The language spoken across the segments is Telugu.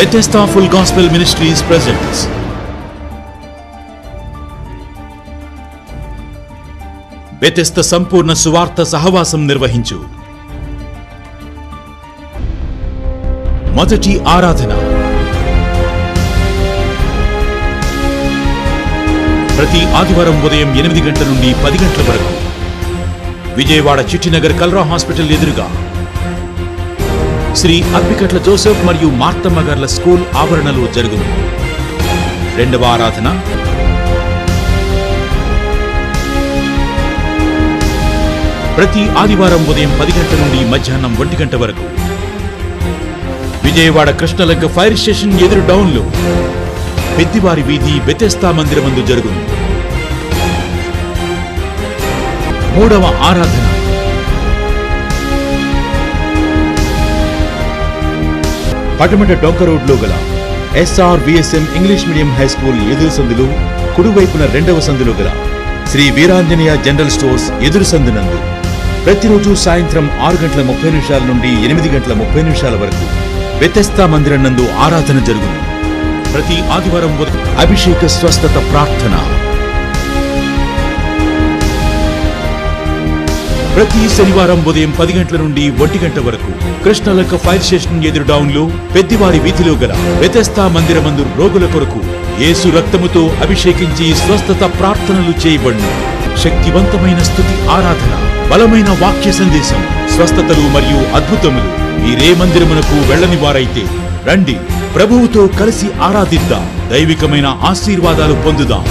Bethesda Full Gospel Ministries presents. Bethesda సంపూర్ణ సువార్త సహవాసం నిర్వహించు మొదటి ఆరాధన ప్రతి ఆదివారం ఉదయం ఎనిమిది గంటల నుండి పది గంటల వరకు విజయవాడ చిట్టినగర్ కల్రా హాస్పిటల్ ఎదురుగా శ్రీ అప్పికట్ల జోసెఫ్ మరియు మార్తమ్మ గార్ల స్కూల్ ఆవరణలో జరుగును. రెండవ ఆరాధన. ప్రతి ఆదివారం ఉదయం పది గంటల నుండి మధ్యాహ్నం ఒంటి గంట వరకు. విజయవాడ కృష్ణలంక ఫైర్ స్టేషన్ ఎదురు డౌన్లో పెద్దివారి వీధి బెతెస్తా మందిరమందు జరుగును. మూడవ ఆరాధన. పటమట డొంక రోడ్లో గల SR VSM English medium high school ఎదురు సందులు కుడివైపున రెండవ సందులో గల శ్రీ వీరాంజనేయ జనరల్ స్టోర్స్ ఎదురు సందునందు ప్రతిరోజు సాయంత్రం ఆరు గంటల ముప్పై నిమిషాల నుండి ఎనిమిది గంటల ముప్పై నిమిషాల వరకు వ్యతస్థా మందిరం నందు ఆరాధన జరుగును. ప్రతి ఆదివారం ఉదయం అభిషేక స్వస్థత ప్రార్థన. ప్రతి శనివారం ఉదయం పది గంటల నుండి ఒంటి గంట వరకు కృష్ణలక్క ఫైర్ స్టేషన్ ఎదురు డౌన్లో పెద్దివారి వీధిలో గల వ్యతస్థా మందిరమందు రోగుల కొరకు యేసు రక్తముతో అభిషేకించి స్వస్థత ప్రార్థనలు చేయబడి శక్తివంతమైన స్థుతి ఆరాధన బలమైన వాక్య సందేశం స్వస్థతలు మరియు అద్భుతములు మీరే మందిరమునకు వెళ్ళని వారైతే రండి ప్రభువుతో కలిసి ఆరాధిద్దాం దైవికమైన ఆశీర్వాదాలు పొందుదాం.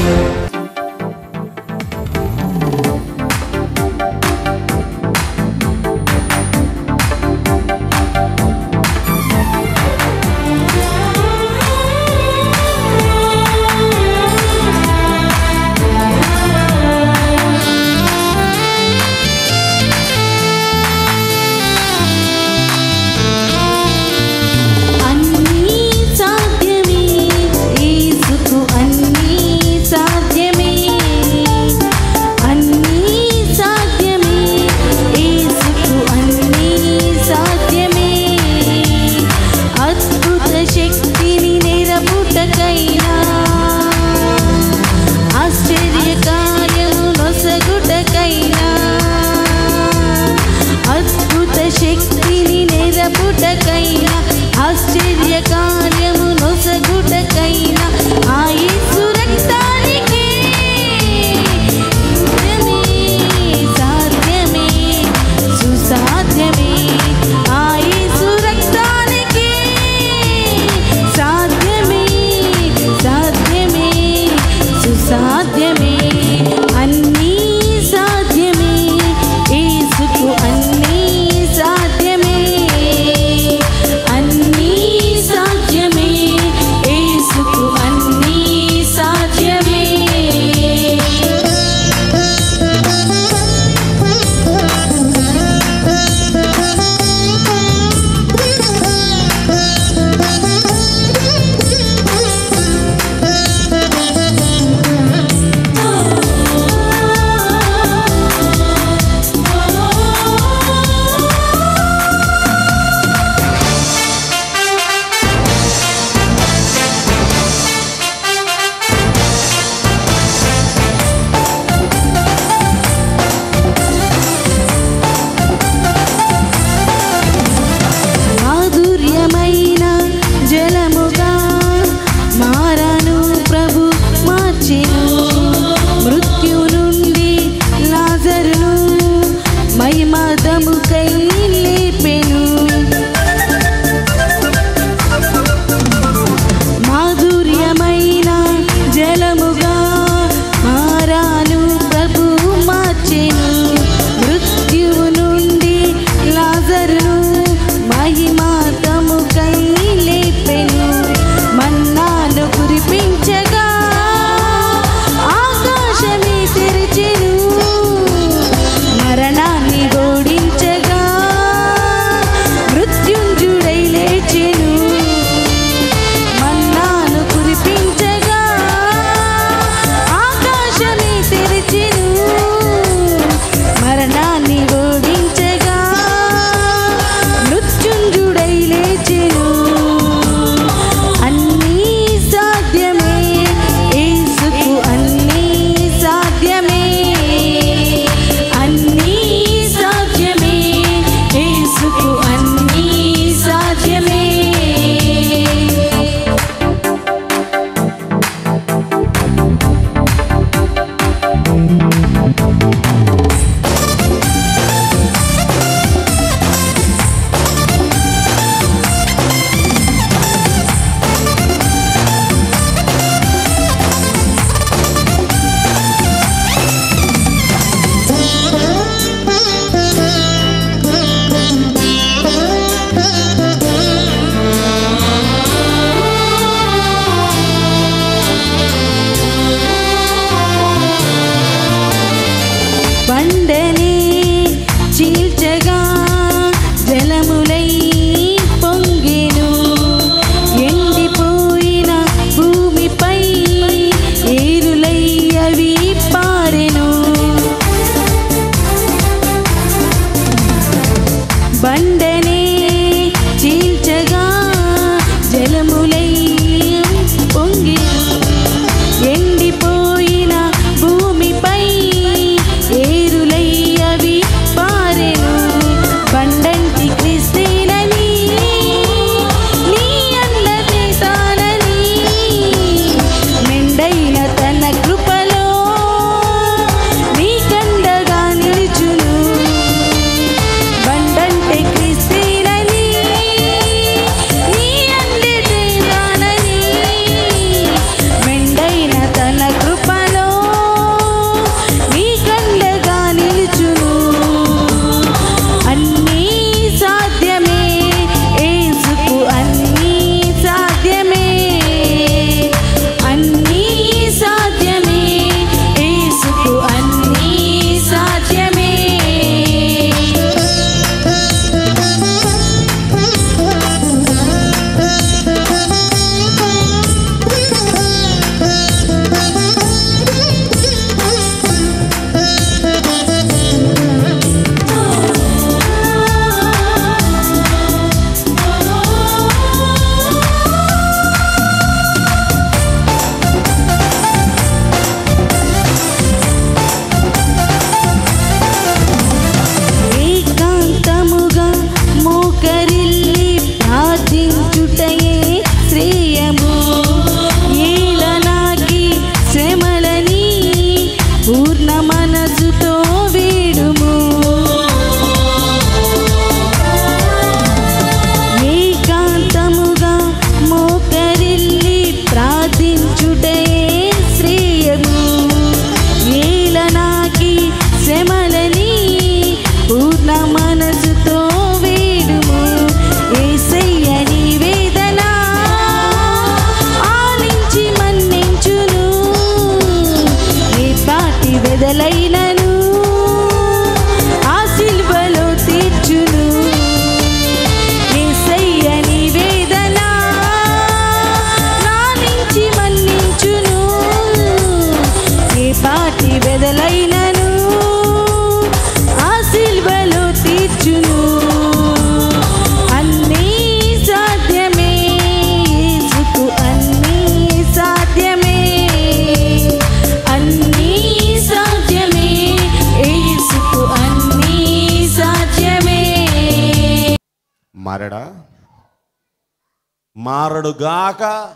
మారడుగాక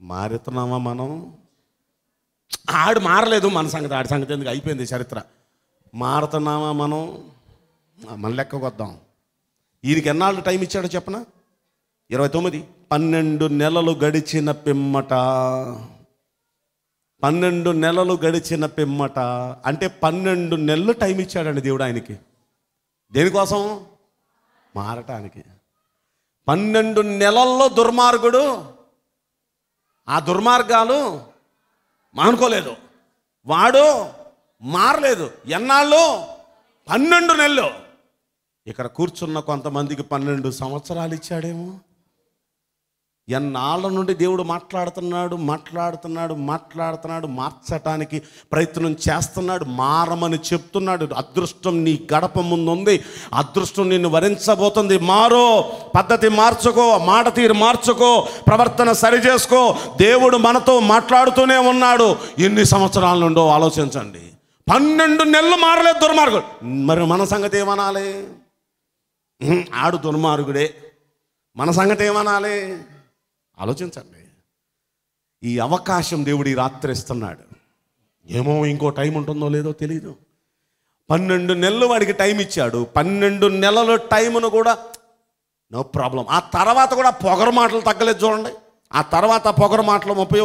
మారుతున్నామా మనం? ఆడు మారలేదు మన సంగతి ఆడి సంగతి ఎందుకు అయిపోయింది చరిత్ర. మారుతున్నామా మనం? మన లెక్కకు వద్దాం ఈయనకి ఎన్నాళ్ళు టైం ఇచ్చాడో చెప్పనా? ఇరవై తొమ్మిది. పన్నెండు నెలలు గడిచిన పిమ్మట. పన్నెండు నెలలు గడిచిన పిమ్మట. అంటే పన్నెండు నెలలు టైం ఇచ్చాడండి దేవుడు ఆయనకి. దేనికోసం? మారటానికి. పన్నెండు నెలల్లో దుర్మార్గుడు ఆ దుర్మార్గాలు మానుకోలేదు. వాడు మారలేదు. ఎన్నాళ్ళు? పన్నెండు నెలలు. ఇక్కడ కూర్చున్న కొంతమందికి పన్నెండు సంవత్సరాలు ఇచ్చాడేమో. ఎన్నాళ్ళ నుండి దేవుడు మాట్లాడుతున్నాడు మాట్లాడుతున్నాడు మాట్లాడుతున్నాడు మార్చటానికి ప్రయత్నం చేస్తున్నాడు మారమని చెప్తున్నాడు. అదృష్టం నీ గడప ముందు ఉంది అదృష్టం నిన్ను వరించబోతుంది. మారో పద్ధతి మార్చుకో మాట తీరు మార్చుకో ప్రవర్తన సరిచేసుకో దేవుడు మనతో మాట్లాడుతూనే ఉన్నాడు. ఎన్ని సంవత్సరాల నుండో ఆలోచించండి. పన్నెండు నెలలు మారలేదు దుర్మార్గుడు. మరి మన సంగతి ఏమనాలి? ఆడు దుర్మార్గుడే. మన సంగతి ఏమనాలి? ఆలోచించండి. ఈ అవకాశం దేవుడు ఈ రాత్రి ఇస్తున్నాడు. ఏమో ఇంకో టైం ఉంటుందో లేదో తెలియదు పన్నెండు నెలలు వాడికి టైం ఇచ్చాడు. పన్నెండు నెలల టైమును కూడా నో ప్రాబ్లం. ఆ తర్వాత కూడా పొగరు మాటలు తగ్గలేదు చూడండి. ఆ తర్వాత పొగరు మాటలు ముప్పై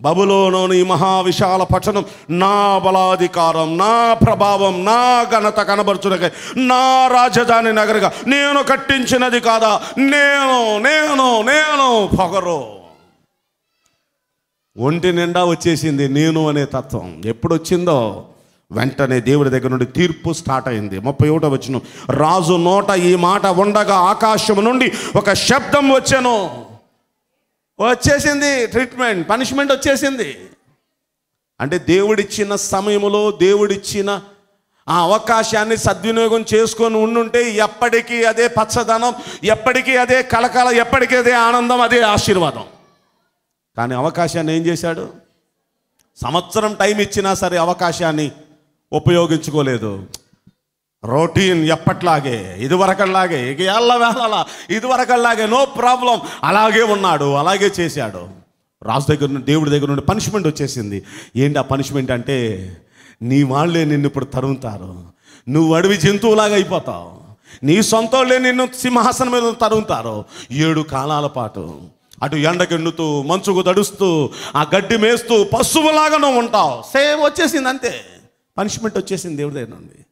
బబులోనోని ఈ మహావిశాల పట్టణం నా బలాధికారం నా ప్రభావం నా ఘనత కనబరుచునకై నా రాజధాని నగరగా నేను కట్టించినది కాదా? నేను నేను నేను పొగరు. ఒంటి నిండా వచ్చేసింది నేను అనే తత్వం. ఎప్పుడు వచ్చిందో వెంటనే దేవుడి దగ్గర నుండి తీర్పు స్టార్ట్ అయింది. ముప్పై ఒకటో వచ్చిన రాజు నోట ఈ మాట ఉండగా ఆకాశం నుండి ఒక శబ్దం వచ్చాను. వచ్చేసింది ట్రీట్మెంట్ పనిష్మెంట్ వచ్చేసింది. అంటే దేవుడిచ్చిన సమయంలో దేవుడిచ్చిన ఆ అవకాశాన్ని సద్వినియోగం చేసుకొని ఉండుంటే ఎప్పటికీ అదే పచ్చదనం ఎప్పటికీ అదే కలకల ఎప్పటికీ అదే ఆనందం అదే ఆశీర్వాదం. కానీ అవకాశాన్ని ఏం చేశాడు? సంవత్సరం టైం ఇచ్చినా సరే అవకాశాన్ని ఉపయోగించుకోలేదు. రొటీన్ ఎప్పట్లాగే ఇదివరకలాగే ఇక ఎల్ల వేళ ఇదివరకలాగే నో ప్రాబ్లం. అలాగే ఉన్నాడు అలాగే చేశాడు. రాజు దగ్గర నుండి దేవుడి దగ్గర నుండి పనిష్మెంట్ వచ్చేసింది. ఏంటి ఆ పనిష్మెంట్ అంటే నీ వాళ్ళే నిన్ను ఇప్పుడు తరుముతారు. నువ్వు అడవి జంతువులాగా అయిపోతావు. నీ సొంతోళ్ళే నిన్ను సింహాసనం మీద తరుగుతారు ఏడు కాలాల పాటు అటు ఎండకెండుతూ మంచుకు తడుస్తూ ఆ గడ్డి మేస్తూ పశువులాగా నువ్వు ఉంటావు. సేమ్ వచ్చేసింది అంతే. పనిష్మెంట్ వచ్చేసింది దేవుడి దగ్గర నుండి.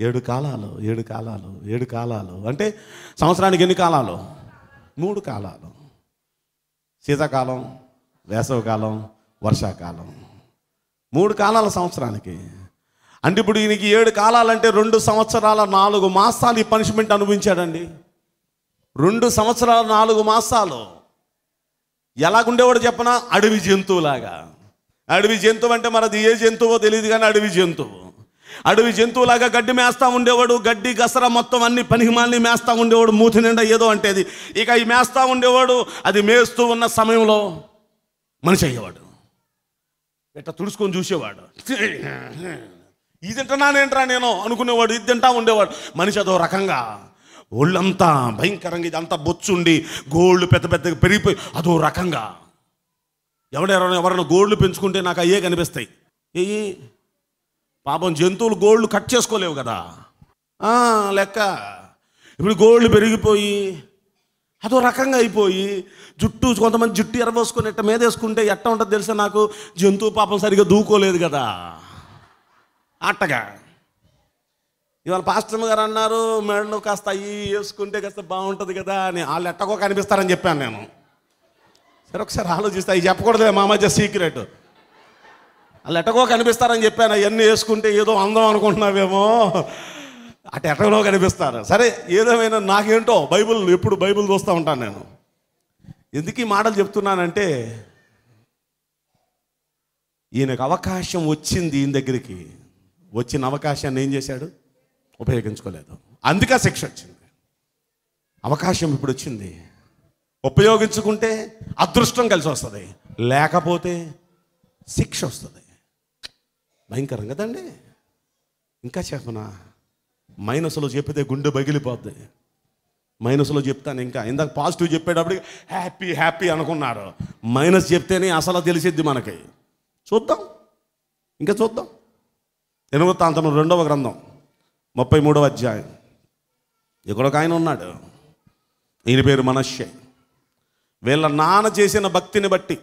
ఏడు కాలాలు ఏడు కాలాలు ఏడు కాలాలు. అంటే సంవత్సరానికి ఎన్ని కాలాలు? మూడు కాలాలు. శీతాకాలం వేసవికాలం వర్షాకాలం. మూడు కాలాల సంవత్సరానికి. అంటే ఇప్పుడు ఈయనకి ఏడు కాలాలంటే రెండు సంవత్సరాల నాలుగు మాసాలు ఈ పనిష్మెంట్ అనుభవించాడండి. రెండు సంవత్సరాల నాలుగు మాసాలు. ఎలాగుండేవాడు చెప్పనా? అడవి జంతువులాగా. అడవి జంతువు అంటే మనది ఏ జంతువో తెలియదు కానీ అడవి జంతువు. అడవి జంతువులాగా గడ్డి మేస్తా ఉండేవాడు గడ్డి గసర మొత్తం అన్ని పనిహిమాల్ని మేస్తా ఉండేవాడు మూతి నిండా ఏదో అంటేది. ఇక ఈ మేస్తా ఉండేవాడు అది మేస్తూ ఉన్న సమయంలో మనిషి అయ్యేవాడు. ఇట్లా తుడుచుకొని చూసేవాడు. ఇది తింటున్నానేంట్రా నేను అనుకునేవాడు ఇది తింటా ఉండేవాడు. మనిషి అదో రకంగా ఒళ్ళంతా భయంకరంగా ఇదంతా బొచ్చుండి గోళ్ళు పెద్ద పెద్దగా పెరిగిపోయి అదో రకంగా. ఎవడెవరైనా ఎవరైనా గోళ్ళు పెంచుకుంటే నాకు అయ్యే కనిపిస్తాయి. ఏ పాపం జంతువులు గోళ్ళు కట్ చేసుకోలేవు కదా. లెక్క. ఇప్పుడు గోళ్ళు పెరిగిపోయి అదో రకంగా అయిపోయి జుట్టు కొంతమంది జుట్టు ఎరబోసుకొని ఇట్ట మీద వేసుకుంటే ఎట్ట ఉంటుంది తెలుసా నాకు? జంతువు పాపం సరిగా దూకోలేదు కదా. అట్టగా. ఇవాళ పాస్టర్ గారు అన్నారు మెడలో కాస్త అయ్యి వేసుకుంటే కాస్త బాగుంటుంది కదా అని. వాళ్ళు ఎట్టకో కనిపిస్తారని చెప్పాను నేను. సరే ఒకసారి ఆలోచిస్తే. అవి చెప్పకూడదు మా మధ్య సీక్రెట్. వాళ్ళు ఎటగో కనిపిస్తారని చెప్పాను. అవన్నీ వేసుకుంటే ఏదో అందం అనుకుంటున్నావేమో. అటు ఎటగో కనిపిస్తారు. సరే ఏదేమైనా నాకేంటో బైబిల్ ఎప్పుడు బైబిల్ చూస్తూ ఉంటాను నేను. ఎందుకు ఈ మాటలు చెప్తున్నానంటే ఈయనకు అవకాశం వచ్చింది ఈయన దగ్గరికి. వచ్చిన అవకాశాన్ని ఏం చేశాడు? ఉపయోగించుకోలేదు. అందుకే శిక్ష వచ్చింది. అవకాశం ఇప్పుడు వచ్చింది. ఉపయోగించుకుంటే అదృష్టం కలిసి వస్తుంది. లేకపోతే శిక్ష వస్తుంది. భయంకరం కదండి ఇంకా చెప్పనా మైనస్లో చెప్పితే గుండె బగిలిపోద్ది. మైనస్లో చెప్తాను ఇంకా. ఇందాక పాజిటివ్ చెప్పేటప్పుడు హ్యాపీ హ్యాపీ అనుకున్నారు. మైనస్ చెప్తేనే అసలు తెలిసిద్ది మనకి. చూద్దాం. ఇంకా చూద్దాం. ఎనుగుతాంతం రెండవ గ్రంథం ముప్పై మూడవ అధ్యాయం. ఇక్కడ ఒక ఆయన ఉన్నాడు. ఈయన పేరు మనశ్శే వీళ్ళ నాన్న చేసిన భక్తిని బట్టి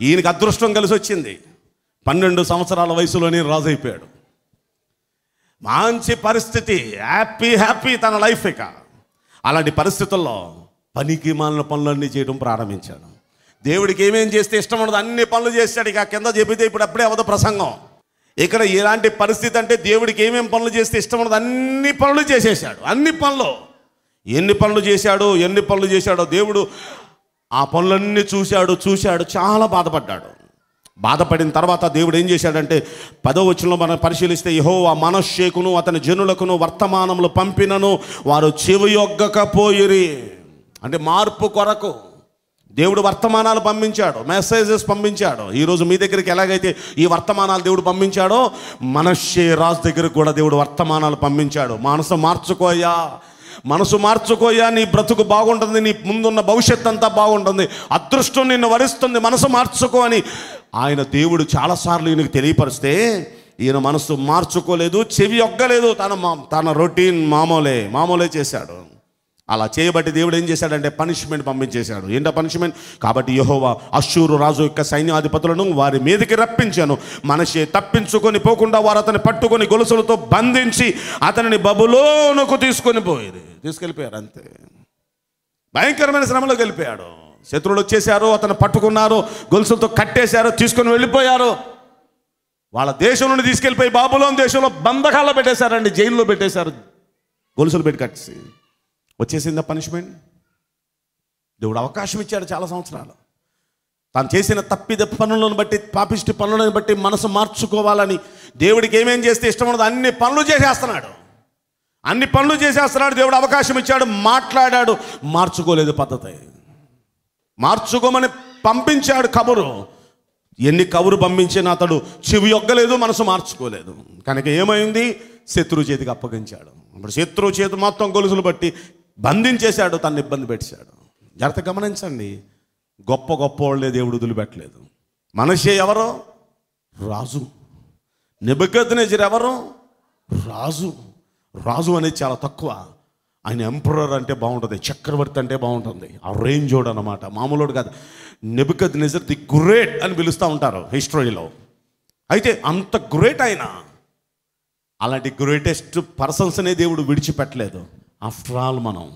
ఈయనకి అదృష్టం కలిసి వచ్చింది పన్నెండు సంవత్సరాల వయసులోనే రాజు అయిపోయాడు మంచి పరిస్థితి హ్యాపీ హ్యాపీ తన లైఫ్ ఇక. అలాంటి పరిస్థితుల్లో పనికి మాలిన పనులన్నీ చేయడం ప్రారంభించాడు. దేవుడికి ఏమేం చేస్తే ఇష్టం ఉండదు అన్ని పనులు చేశాడు ఇక. కింద చెబితే ఇప్పుడు అప్పుడే అవదు ప్రసంగం. ఇక్కడ ఎలాంటి పరిస్థితి అంటే దేవుడికి ఏమేం పనులు చేస్తే ఇష్టం ఉండదు అన్ని పనులు చేసేసాడు అన్ని పనులు. ఎన్ని పనులు చేశాడు ఎన్ని పనులు చేశాడో దేవుడు ఆ పనులన్నీ చూశాడు చూశాడు చాలా బాధపడ్డాడు. బాధపడిన తర్వాత దేవుడు ఏం చేశాడంటే పదో వచనంలో మనం పరిశీలిస్తే యహో ఆ మనశ్శేకును అతని జనులకును వర్తమానములు పంపినను వారు చెవియొగ్గకపోయిరి అంటే మార్పు కొరకు దేవుడు వర్తమానాలు పంపించాడు మెసేజెస్ పంపించాడు. ఈరోజు మీ దగ్గరికి ఎలాగైతే ఈ వర్తమానాలు దేవుడు పంపించాడో మనశ్శే రాజు దగ్గరికి కూడా దేవుడు వర్తమానాలు పంపించాడు. మనసు మార్చుకోయా మనసు మార్చుకోయా నీ బ్రతుకు బాగుంటుంది నీ ముందున్న భవిష్యత్ అంతా బాగుంటుంది అదృష్టం నిన్ను వరిస్తుంది మనసు మార్చుకో అని ఆయన దేవుడు చాలాసార్లు ఈయనకు తెలియపరిస్తే ఈయన మనసు మార్చుకోలేదు చెవి ఒగ్గలేదు. తన మా తన రొటీన్ మామూలే మామూలే చేశాడు. అలా చేయబట్టి దేవుడు ఏం చేశాడంటే పనిష్మెంట్ పంపించేశాడు. ఏంటో పనిష్మెంట్? కాబట్టి యహోవా అశ్షూరు రాజు యొక్క సైన్యాధిపతులను వారి మీదకి రప్పించాను. మనిషి తప్పించుకొని పోకుండా వారు అతని పట్టుకొని గొలుసులతో బంధించి అతనిని బబులోనుకు తీసుకొని పోయేది తీసుకెళ్ళిపోయారు అంతే. భయంకరమైన శ్రమలోకి వెళ్ళిపోయాడు. శత్రువులు వచ్చేసారు అతను పట్టుకున్నారు గొలుసులతో కట్టేశారు తీసుకొని వెళ్ళిపోయారు. వాళ్ళ దేశం నుండి తీసుకెళ్ళిపోయి బాబులోని దేశంలో బంధకాల్లో పెట్టేశారండి జైల్లో పెట్టేశారు. గొలుసులు పెట్టి కట్టేసి. వచ్చేసిందా పనిష్మెంట్ దేవుడు అవకాశం ఇచ్చాడు చాలా సంవత్సరాలు. తాను చేసిన తప్పిద పనులను బట్టి పాపిష్టి పనులను బట్టి మనసు మార్చుకోవాలని దేవుడికి ఏమేం చేస్తే ఇష్టం ఉండదు అన్ని పనులు చేసేస్తున్నాడు. అన్ని పనులు చేసేస్తున్నాడు దేవుడు అవకాశం ఇచ్చాడు మాట్లాడాడు మార్చుకోలేదు పద్ధతి. మార్చుకోమని పంపించాడు కబురు. ఎన్ని కబురు పంపించిన అతడు చెవి ఒగ్గలేదు మనసు మార్చుకోలేదు. కనుక ఏమైంది? శత్రువు చేతికి అప్పగించాడు. ఇప్పుడు శత్రువు చేతి మొత్తం గొలుసులు బట్టి బంధించేశాడు తను ఇబ్బంది పెట్టాడు జాగ్రత్త గమనించండి. గొప్ప గొప్ప వాళ్ళే దేవుడు వదిలిపెట్టలేదు. మనిషి ఎవరో? రాజు. నిబద్ధినజరు ఎవరు? రాజు. రాజు అనేది చాలా తక్కువ. ఆయన ఎంపరర్ అంటే బాగుంటుంది చక్రవర్తి అంటే బాగుంటుంది. ఆ రేంజోడ్ అనమాట మామూలుడు కాదు. నెబుకద్ నిజర్ ది గ్రేట్ అని పిలుస్తూ ఉంటారు హిస్టరీలో. అయితే అంత గ్రేట్ ఆయన. అలాంటి గ్రేటెస్ట్ పర్సన్స్నే దేవుడు విడిచిపెట్టలేదు. ఆఫ్టర్ ఆల్ మనం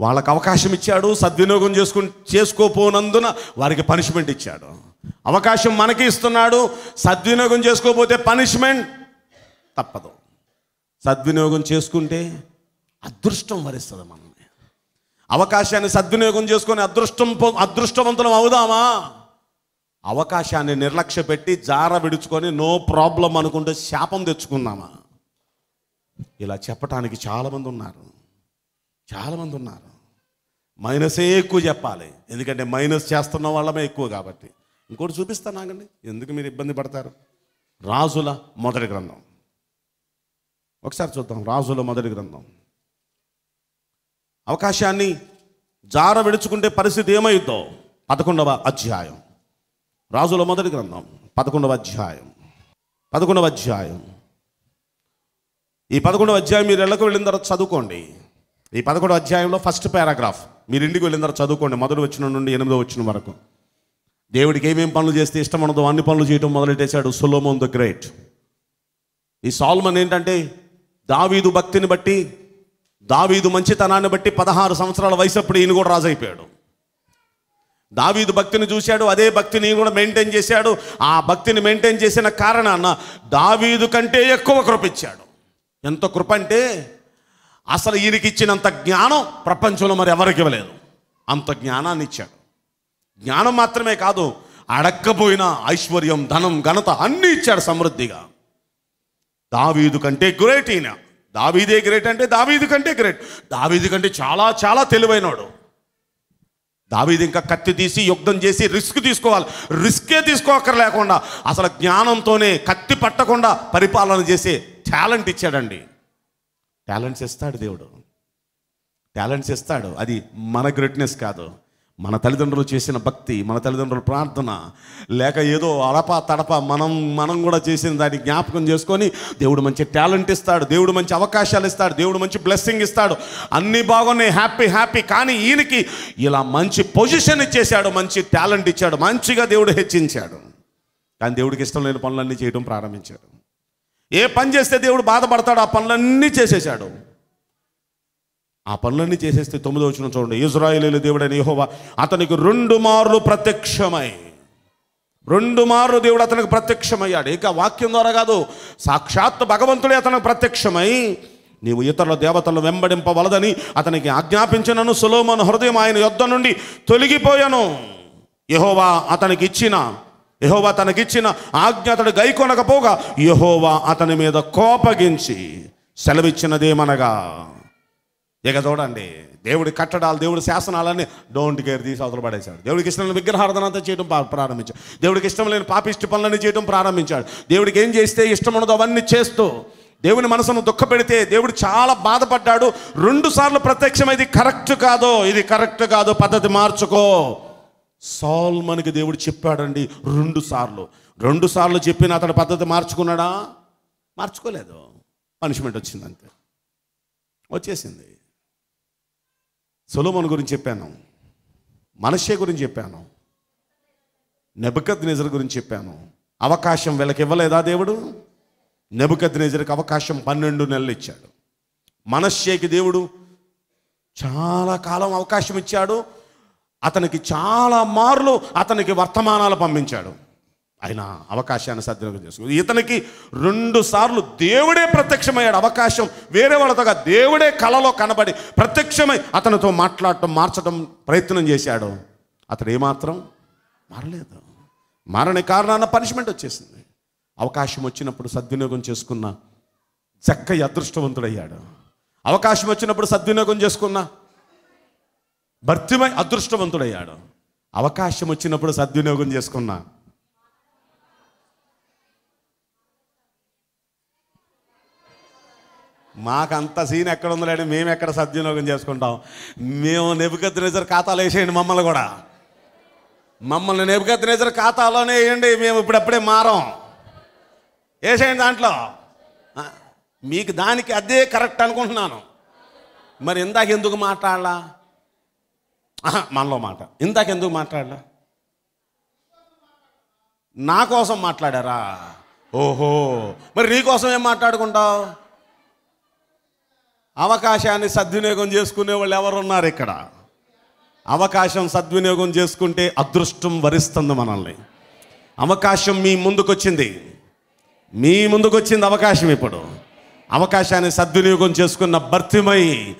వాళ్ళకి అవకాశం ఇచ్చాడు సద్వినియోగం చేసుకు చేసుకోపోనందున వారికి పనిష్మెంట్ ఇచ్చాడు. అవకాశం మనకి ఇస్తున్నాడు సద్వినియోగం చేసుకోకపోతే పనిష్మెంట్ తప్పదు. సద్వినియోగం చేసుకుంటే అదృష్టం వరిస్తుంది మనల్ని. అవకాశాన్ని సద్వినియోగం చేసుకొని అదృష్టం అదృష్టవంతులం అవుదామా? అవకాశాన్ని నిర్లక్ష్య పెట్టి జార విడుచుకొని నో ప్రాబ్లం అనుకుంటే శాపం తెచ్చుకుందామా? ఇలా చెప్పటానికి చాలామంది ఉన్నారు చాలామంది ఉన్నారు మైనసే ఎక్కువ చెప్పాలి. ఎందుకంటే మైనస్ చేస్తున్న వాళ్ళమే ఎక్కువ కాబట్టి. ఇంకోటి చూపిస్తాను ఆగండి. ఎందుకు మీరు ఇబ్బంది పడతారు? రాజుల మొదటి గ్రంథం. ఒకసారి చూద్దాం. రాజుల మొదటి గ్రంథం. అవకాశాన్ని జార విడుచుకుంటే పరిస్థితి ఏమైద్దో పదకొండవ అధ్యాయం. రాజుల మొదటి గ్రంథం పదకొండవ అధ్యాయం. పదకొండవ అధ్యాయం. ఈ పదకొండవ అధ్యాయం మీరు ఇళ్ళకు వెళ్ళిన తర్వాత చదువుకోండి. ఈ పదకొండవ అధ్యాయంలో ఫస్ట్ పారాగ్రాఫ్. మీరు ఇంటికి వెళ్ళిన తర్వాత చదువుకోండి మొదటి వచ్చిన నుండి ఎనిమిదో వచ్చిన వరకు. దేవుడికి ఏమేం పనులు చేస్తే ఇష్టం ఉండదో అన్ని పనులు చేయడం మొదలెట్టేశాడు సులోమోన్ ద గ్రేట్. ఈ సాల్మన్ ఏంటంటే దావీదు భక్తిని బట్టి దావీదు మంచితనాన్ని బట్టి పదహారు సంవత్సరాల వయసు అప్పుడు ఈయన కూడా రాజు అయిపోయాడు దావీదు భక్తిని చూశాడు అదే భక్తిని కూడా మెయింటైన్ చేశాడు. ఆ భక్తిని మెయింటైన్ చేసిన కారణాన దావీదు కంటే ఎక్కువ కృప ఇచ్చాడు ఎంత కృప అంటే అసలు ఈయనకి ఇచ్చినంత జ్ఞానం ప్రపంచంలో మరి ఎవరికి ఇవ్వలేదు. అంత జ్ఞానాన్ని ఇచ్చాడు. జ్ఞానం మాత్రమే కాదు అడక్కపోయిన ఐశ్వర్యం ధనం ఘనత అన్నీ ఇచ్చాడు సమృద్ధిగా. దావీదు కంటే గ్రేట్ ఈయన. దావీదే గ్రేట్ అంటే దావీది కంటే గ్రేట్ దావీది కంటే చాలా చాలా తెలివైనవాడు. దావీది ఇంకా కత్తి తీసి యుద్ధం చేసి రిస్క్ తీసుకోవాలి. రిస్కే తీసుకోకర్లేకుండా అసలు జ్ఞానంతోనే కత్తి పట్టకుండా పరిపాలన చేసే టాలెంట్ ఇచ్చాడండి. టాలెంట్స్ ఇస్తాడు దేవుడు. టాలెంట్స్ ఇస్తాడు. అది మన గ్రేట్నెస్ కాదు. మన తల్లిదండ్రులు చేసిన భక్తి మన తల్లిదండ్రుల ప్రార్థన లేక ఏదో అడప తడప మనం మనం కూడా చేసిన దాన్ని జ్ఞాపకం చేసుకొని దేవుడు మంచి టాలెంట్ ఇస్తాడు దేవుడు మంచి అవకాశాలు ఇస్తాడు దేవుడు మంచి బ్లెస్సింగ్ ఇస్తాడు. అన్నీ బాగున్నాయి హ్యాపీ హ్యాపీ. కానీ ఈయనకి ఇలా మంచి పొజిషన్ ఇచ్చేశాడు మంచి టాలెంట్ ఇచ్చాడు మంచిగా దేవుడు హెచ్చించాడు. కానీ దేవుడికి ఇష్టం లేని పనులన్నీ చేయడం ప్రారంభించాడు. ఏ పని చేస్తే దేవుడు బాధపడతాడు ఆ పనులన్నీ చేసేశాడు. ఆ పనులన్నీ చేసేస్తే తొమ్మిదో వచ్చిన చూడండి. ఇజ్రాయేలీల దేవుడైన యెహోవా అతనికి రెండు మార్లు ప్రత్యక్షమై రెండు మార్లు దేవుడు అతనికి ప్రత్యక్షమయ్యాడు. ఇక వాక్యం ద్వారా కాదు సాక్షాత్ భగవంతుడే అతనికి ప్రత్యక్షమై నీవు ఇతరుల దేవతలను వెంబడింపవలదని అతనికి ఆజ్ఞాపించినను సులోమన్ హృదయం ఆయన యొద్ద నుండి తొలగిపోయాను. యహోవా అతనికి ఇచ్చిన యహోవా తనకిచ్చిన ఆజ్ఞ అతడు గైకొనకపోగా యహోవా అతని మీద కోపగించి సెలవిచ్చినదేమనగా ఇక చూడండి దేవుడి కట్టడాలు దేవుడి శాసనాలన్నీ డోంట్ కేర్ తీసి అవతల పడేశాడు. దేవుడికి ఇష్టం లేని విగ్రహార్థన అంతా చేయడం ప్రారంభించాడు. దేవుడికి ఇష్టం లేని పాపిష్టి పనులన్నీ చేయడం ప్రారంభించాడు. దేవుడికి ఏం చేస్తే ఇష్టం ఉన్నదో అవన్నీ చేస్తూ దేవుని మనసును దుఃఖపెడితే దేవుడు చాలా బాధపడ్డాడు. రెండు సార్లు ప్రత్యక్షం ఇది కరెక్ట్ కాదు ఇది కరెక్ట్ కాదు పద్ధతి మార్చుకో. సాల్మన్కి దేవుడు చెప్పాడండి రెండు సార్లు. రెండు సార్లు చెప్పిన అతడు పద్ధతి మార్చుకున్నాడా? మార్చుకోలేదు. పనిష్మెంట్ వచ్చిందంతే. వచ్చేసింది. సొలోమన్ గురించి చెప్పాను. మనషే గురించి చెప్పాను. నెబకద్ నిజర్ గురించి చెప్పాను. అవకాశం వీళ్ళకి ఇవ్వలేదా దేవుడు? నెబకద్ నిజర్కి అవకాశం పన్నెండు నెలలు ఇచ్చాడు. మనశ్శేకి దేవుడు చాలా కాలం అవకాశం ఇచ్చాడు. అతనికి చాలా మార్లు అతనికి వర్తమానాలు పంపించాడు. ఆయన అవకాశాన్ని సద్వినియోగం చేసుకుంది. ఇతనికి రెండు సార్లు దేవుడే ప్రత్యక్షమయ్యాడు. అవకాశం వేరే వాళ్ళతో దేవుడే కలలో కనబడి ప్రత్యక్షమై అతనితో మాట్లాడటం మార్చడం ప్రయత్నం చేశాడు. అతడు ఏమాత్రం మారలేదు. మారని కారణాన పనిష్మెంట్ వచ్చేసింది. అవకాశం వచ్చినప్పుడు సద్వినియోగం చేసుకున్న చక్కయ్య అదృష్టవంతుడయ్యాడు. అవకాశం వచ్చినప్పుడు సద్వినియోగం చేసుకున్న భర్తిమై అదృష్టవంతుడయ్యాడు. అవకాశం వచ్చినప్పుడు సద్వినియోగం చేసుకున్నా మాకంత సీన్ ఎక్కడ ఉందలేండి మేము ఎక్కడ సద్వినియోగం చేసుకుంటాం. మేము నెబుకత్ నిజర్ ఖాతాలో వేసేయండి మమ్మల్ని కూడా. మమ్మల్ని నెబుకత్ నిజర్ ఖాతాలోనే వేయండి మేము ఇప్పుడప్పుడే మారం. వేసేయండి దాంట్లో. మీకు దానికి అదే కరెక్ట్ అనుకుంటున్నాను. మరి ఇందాక ఎందుకు మాట్లాడలా? మనలో మాట. ఇందాక ఎందుకు మాట్లాడలా? నా కోసం మాట్లాడారా? ఓహో మరి నీ కోసం ఏం మాట్లాడుకుంటావు? అవకాశాన్ని సద్వినియోగం చేసుకునే వాళ్ళు ఎవరు ఉన్నారు ఇక్కడ? అవకాశం సద్వినియోగం చేసుకుంటే అదృష్టం వరిస్తుంది మనల్ని. అవకాశం మీ ముందుకొచ్చింది. మీ ముందుకొచ్చింది అవకాశం ఇప్పుడు. అవకాశాన్ని సద్వినియోగం చేసుకున్న భర్తిమై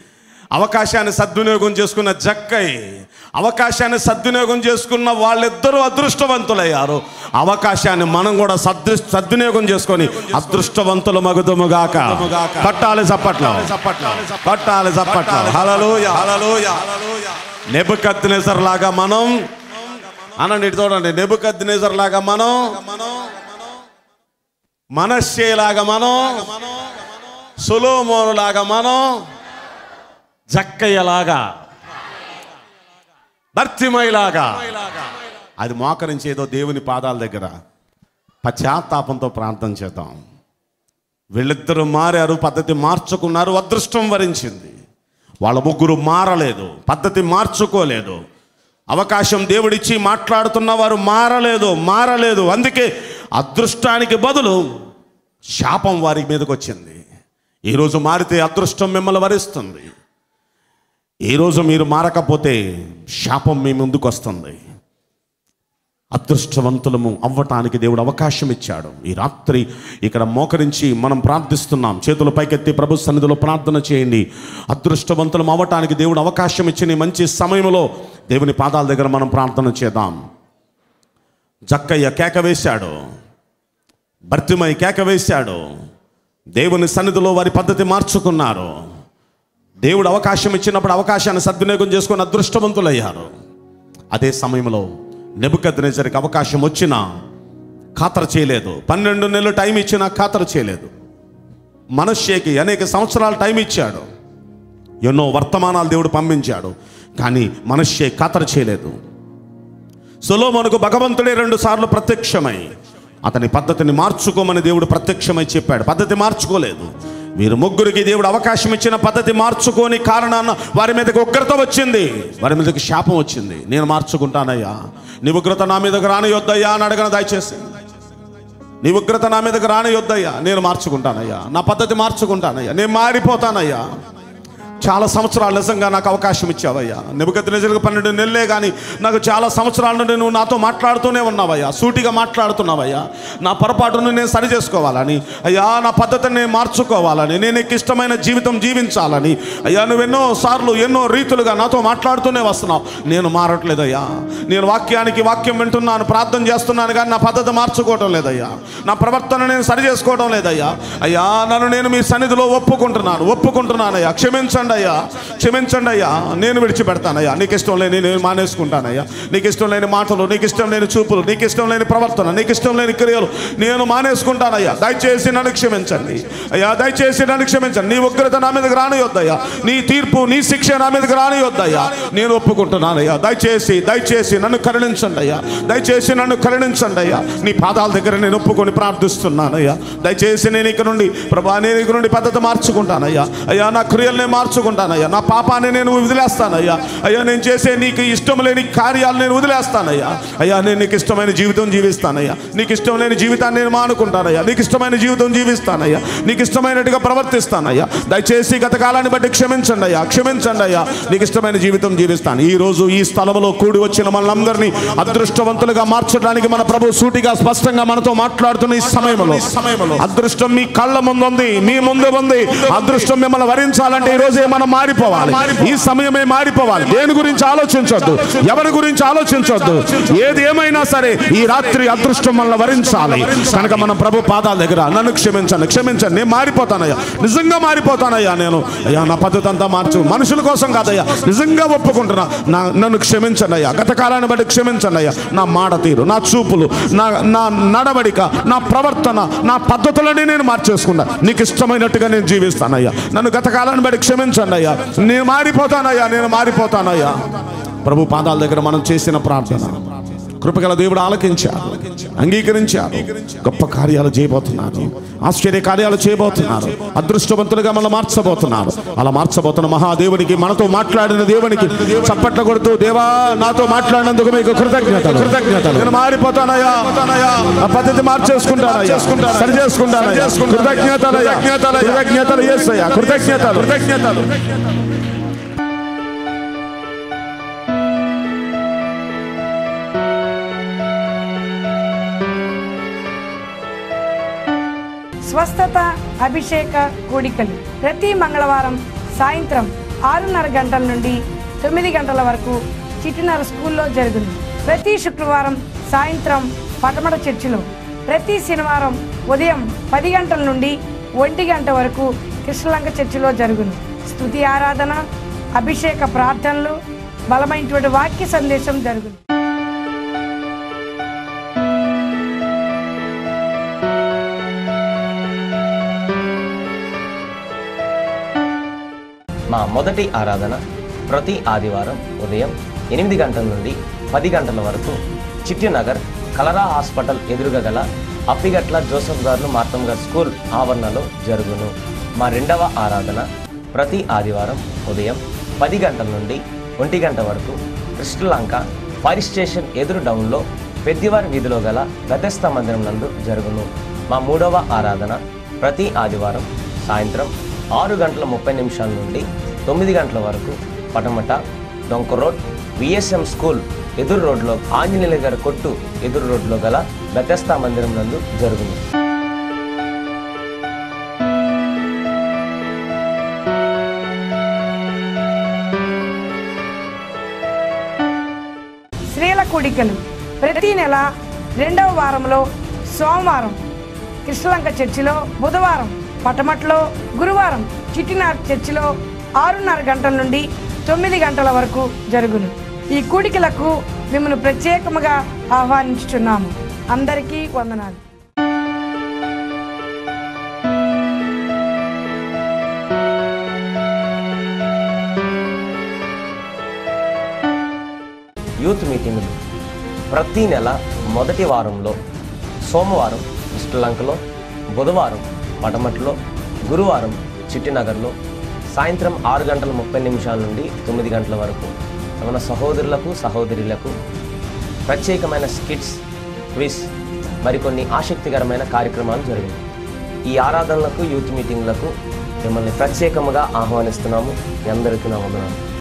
అవకాశాన్ని సద్వినియోగం చేసుకున్న జక్కై అవకాశాన్ని సద్వినియోగం చేసుకున్న వాళ్ళిద్దరూ అదృష్టవంతులయ్యారు. అవకాశాన్ని మనం కూడా సదృ సద్వినియోగం చేసుకొని అదృష్టవంతులు మగుదుముగాక పట్టాలి చప్పట్లో. పట్టాలి చప్పట్లో. హలలోయ హలలోయ నెబుకద్నెజర్ లాగా మనం. అనండి ఇటు చూడండి. నెబుకద్నెజర్ లాగా మనం. మనశ్శేలాగా మనం. సులోమోను లాగా మనం. జక్కయ్యలాగా. భర్తిమయలాగా అది మోకరించేదో దేవుని పాదాల దగ్గర పశ్చాత్తాపంతో ప్రార్థన చేద్దాం. వీళ్ళిద్దరూ మారారు పద్ధతి మార్చుకున్నారు అదృష్టం వరించింది. వాళ్ళ ముగ్గురు మారలేదు పద్ధతి మార్చుకోలేదు. అవకాశం దేవుడిచ్చి మాట్లాడుతున్న వారు మారలేదు మారలేదు. అందుకే అదృష్టానికి బదులు శాపం వారి మీదకి వచ్చింది ఈరోజు మారితే అదృష్టం మిమ్మల్ని వరిస్తుంది. ఈరోజు మీరు మారకపోతే శాపం మీ ముందుకు వస్తుంది. అదృష్టవంతులము అవ్వటానికి దేవుడు అవకాశం ఇచ్చాడు. ఈ రాత్రి ఇక్కడ మోకరించి మనం ప్రార్థిస్తున్నాం. చేతులు పైకెత్తి ప్రభు సన్నిధిలో ప్రార్థన చేయండి. అదృష్టవంతులం అవ్వటానికి దేవుడు అవకాశం ఇచ్చిన మంచి సమయంలో దేవుని పాదాల దగ్గర మనం ప్రార్థన చేద్దాం. జక్కయ్య కేక వేశాడు. భర్తిమై కేక వేశాడు. దేవుని సన్నిధిలో వారి పద్ధతి మార్చుకున్నారు. దేవుడు అవకాశం ఇచ్చినప్పుడు అవకాశాన్ని సద్వినియోగం చేసుకుని అదృష్టవంతులయ్యారు. అదే సమయంలో నెబుకద్నేజరికి అవకాశం వచ్చినా ఖాతరు చేయలేదు. పన్నెండు నెలలు టైం ఇచ్చినా ఖాతరు చేయలేదు. మనుష్యకి అనేక సంవత్సరాలు టైం ఇచ్చాడు. ఎన్నో వర్తమానాలు దేవుడు పంపించాడు. కానీ మనుష్య ఖాతరు చేయలేదు. సొలోమోనుకు భగవంతుడే రెండు సార్లు ప్రత్యక్షమై అతని పద్ధతిని మార్చుకోమని దేవుడు ప్రత్యక్షమై చెప్పాడు. పద్ధతి మార్చుకోలేదు. వీరు ముగ్గురికి దేవుడు అవకాశం ఇచ్చిన పద్ధతి మార్చుకోని కారణాన వారి మీదకి ఉగ్రత వచ్చింది. వారి మీదకి శాపం వచ్చింది. నేను మార్చుకుంటానయ్యా. నీ ఉగ్రత నా మీదకి రానియొద్దయ్యా అని అడగను దయచేసి. నీ ఉగ్రత నా మీదకి రానియొద్దయ్యా. నేను మార్చుకుంటానయ్యా. నా పద్ధతి మార్చుకుంటానయ్యా. నేను మారిపోతానయ్యా. చాలా సంవత్సరాలు నిజంగా నాకు అవకాశం ఇచ్చావయ్యా. నిబద్ధ నిజంగా పన్నెండు నెలలే కానీ నాకు చాలా సంవత్సరాల నుండి నువ్వు నాతో మాట్లాడుతూనే ఉన్నావయ్యా. సూటిగా మాట్లాడుతున్నావయ్యా. నా పొరపాటును నేను సరి చేసుకోవాలని అయ్యా నా పద్ధతిని నేను మార్చుకోవాలని నేను నీకు ఇష్టమైన జీవితం జీవించాలని అయ్యా నువ్వు ఎన్నో సార్లు ఎన్నో రీతులుగా నాతో మాట్లాడుతూనే వస్తున్నావు. నేను మారట్లేదయ్యా. నేను వాక్యానికి వాక్యం వింటున్నాను ప్రార్థన చేస్తున్నాను కానీ నా పద్ధతి మార్చుకోవటం లేదయ్యా. నా ప్రవర్తన నేను సరి చేసుకోవడం లేదయ్యా. అయ్యా నన్ను నేను మీ సన్నిధిలో ఒప్పుకుంటున్నాను ఒప్పుకుంటున్నానయ్యా. క్షమించండి. అయ్యా క్షమించండి అయ్యా నేను విడిచిపెడతానయ్యా. నీకు ఇష్టం లేని నేను మానేసుకుంటానయ్యా. నీకు ఇష్టం లేని మాటలు నీకు ఇష్టం లేని చూపులు నీకు ఇష్టం లేని ప్రవర్తన నీకు ఇష్టం లేని క్రియలు నేను మానేసుకుంటానయ్యా. దయచేసి నన్ను క్షమించండి. అయ్యా దయచేసి నన్ను క్షమించండి. నీ ఉగ్రత నా మీదకి రానియొద్దయ్యా. నీ తీర్పు నీ శిక్ష నా మీదకి రానియొద్దయ్యా. నేను ఒప్పుకుంటున్నానయ్యా. దయచేసి దయచేసి నన్ను కరుణించండి అయ్యా దయచేసి నన్ను కరుణించండి అయ్యా నీ పాదాల దగ్గర నేను ఒప్పుకొని ప్రార్థిస్తున్నానయ్యా. దయచేసి నేను ఇక్కడ నుండి ప్రభా నేను ఇక్కడ నుండి పద్ధతి మార్చుకుంటానయ్యా. అయ్యా నా క్రియల్ని మార్చుకుంటానయ్యా నా పాపాన్ని నేను వదిలేస్తానయ్యా. అయ్యా నేను చేసే నీకు ఇష్టం లేని కార్యాలు నేను వదిలేస్తానయ్యా. అయ్యా నేను నీకు ఇష్టమైన జీవితం జీవిస్తానయ్యా. నీకు ఇష్టం లేని జీవితాన్ని నేను మానుకుంటానయ్యా. నీకు ఇష్టమైన జీవితం జీవిస్తానయ్యా. నీకు ఇష్టమైనట్టుగా ప్రవర్తిస్తానయ్యా. దయచేసి గత కాలాన్ని బట్టి క్షమించండి అయ్యా క్షమించండి అయ్యా నీకు ఇష్టమైన జీవితం జీవిస్తాను. ఈ రోజు ఈ స్థలంలో కూడి వచ్చిన మనందరినీ అదృష్టవంతులుగా మార్చడానికి మన ప్రభు సూటిగా స్పష్టంగా మనతో మాట్లాడుతున్న ఈ సమయంలో సమయంలో. అదృష్టం మీ కళ్ళ ముందు ఉంది మీ ముందు ఉంది. అదృష్టం మిమ్మల్ని వరించాలంటే ఈ రోజే మనం మారిపోవాలి. ఈ సమయమే మారిపోవాలి. దేని గురించి ఆలోచించొద్దు? ఎవరి గురించి ఆలోచించొద్దు? ఏది ఏమైనా సరే ఈ రాత్రి అదృష్టం మనల్ని వరించాలి. కనుక మన ప్రభు పాదాల దగ్గర నన్ను క్షమించండి. క్షమించండి. నేను మారిపోతానయ్యా. నిజంగా మారిపోతానయ్యా నేను. అయ్యా నా పద్ధతి అంతా మార్చు. మనుషుల కోసం కాదయ్యా. నిజంగా ఒప్పుకుంటున్నా. నా నన్ను క్షమించండి అయ్యా. గత కాలాన్ని బట్టి క్షమించండి అయ్యా. నా మాట తీరు నా చూపులు నా నా నడవడిక నా ప్రవర్తన నా పద్ధతులని నేను మార్చేసుకున్నా. నీకు ఇష్టమైనట్టుగా నేను జీవిస్తానయ్యా. నన్ను గత కాలాన్ని బట్టి క్షమించండి అయ్యా నేను మారిపోతానయ్యా నేను మారిపోతానయ్యా. ప్రభు పాదాల దగ్గర మనం చేసిన ప్రార్థన. కృపగల దేవుడు ఆలకించారు అంగీకరించారు గొప్ప కార్యాలు చేయబోతున్నారు ఆశ్చర్య కార్యాలు చేయబోతున్నారు అదృష్టవంతులుగా మనం మార్చబోతున్నారు. అలా మార్చబోతున్న మహాదేవునికి మనతో మాట్లాడిన దేవునికి చప్పట్ల కొడుతూ దేవా నాతో మాట్లాడినందుకు మీకు కృతజ్ఞతలు. కృతజ్ఞతలు నేను మారిపోతానయ్యా. ఆ పద్ధతి మార్చేసుకుంటానయ్యా. సరి చేసుకుంటానయ్యా కృతజ్ఞతలు కృతజ్ఞతలు యేసయ్యా కృతజ్ఞతలు. కృతజ్ఞతలు. స్వస్థత అభిషేక కూడికలు. ప్రతి మంగళవారం సాయంత్రం ఆరున్నర గంటల నుండి తొమ్మిది గంటల వరకు చిట్టినర స్కూల్లో జరుగును. ప్రతి శుక్రవారం సాయంత్రం పటమట చర్చిలో ప్రతి శనివారం ఉదయం పది గంటల నుండి ఒంటి గంట వరకు కృష్ణలంక చర్చిలో జరుగును. స్తుతి ఆరాధన అభిషేక ప్రార్థనలు బలమైనటువంటి వాక్య సందేశం జరుగును. మొదటి ఆరాధన ప్రతి ఆదివారం ఉదయం ఎనిమిది గంటల నుండి పది గంటల వరకు చిట్టినగర్ కలరా హాస్పిటల్ ఎదురుగా గల అప్పిగట్ల జోసఫ్ గారు మార్తం గారు స్కూల్ ఆవరణలో జరుగును. మా రెండవ ఆరాధన ప్రతి ఆదివారం ఉదయం పది గంటల నుండి ఒంటి గంట వరకు కృష్ణలంక ఫైర్ స్టేషన్ ఎదురు డౌన్లో పెద్దివారి వీధిలో గల గతస్థ మందిరం నందు జరుగును. మా మూడవ ఆరాధన ప్రతి ఆదివారం సాయంత్రం ఆరు గంటల ముప్పై నిమిషాల నుండి తొమ్మిది గంటల వరకు పటమట డొంక రోడ్ విఎస్ఎం స్కూల్ ఎదురు రోడ్లో ఆంజనేయుల గారి కొట్టు ఎదురు రోడ్లో గల బెతస్తా మందిరం నందు జరుగును. స్త్రీల కూడికలు ప్రతి నెల రెండవ వారంలో సోమవారం కృష్ణలంక చర్చిలో బుధవారం పటమట్లో గురువారం చిట్టినార్ చర్చిలో ఆరున్నర గంటల నుండి తొమ్మిది గంటల వరకు జరుగును. ఈ కూడికలకు మిమ్మల్ని ప్రత్యేకముగా ఆహ్వానించుచున్నాము. అందరికీ వందనాలు. యూత్ మీటింగ్లు ప్రతి నెల మొదటి వారంలో సోమవారం శ్రీలంకలో బుధవారం పడమట్లో గురువారం చిట్టినగర్లో సాయంత్రం ఆరు గంటల ముప్పై నిమిషాల నుండి తొమ్మిది గంటల వరకు మన సహోదరులకు సహోదరులకు ప్రత్యేకమైన స్కిట్స్ క్విజ్ మరికొన్ని ఆసక్తికరమైన కార్యక్రమాలు జరిగాయి ఈ ఆరాధనలకు యూత్ మీటింగ్లకు మిమ్మల్ని ప్రత్యేకముగా ఆహ్వానిస్తున్నాము. మీ అందరికీ నా వందనాలు.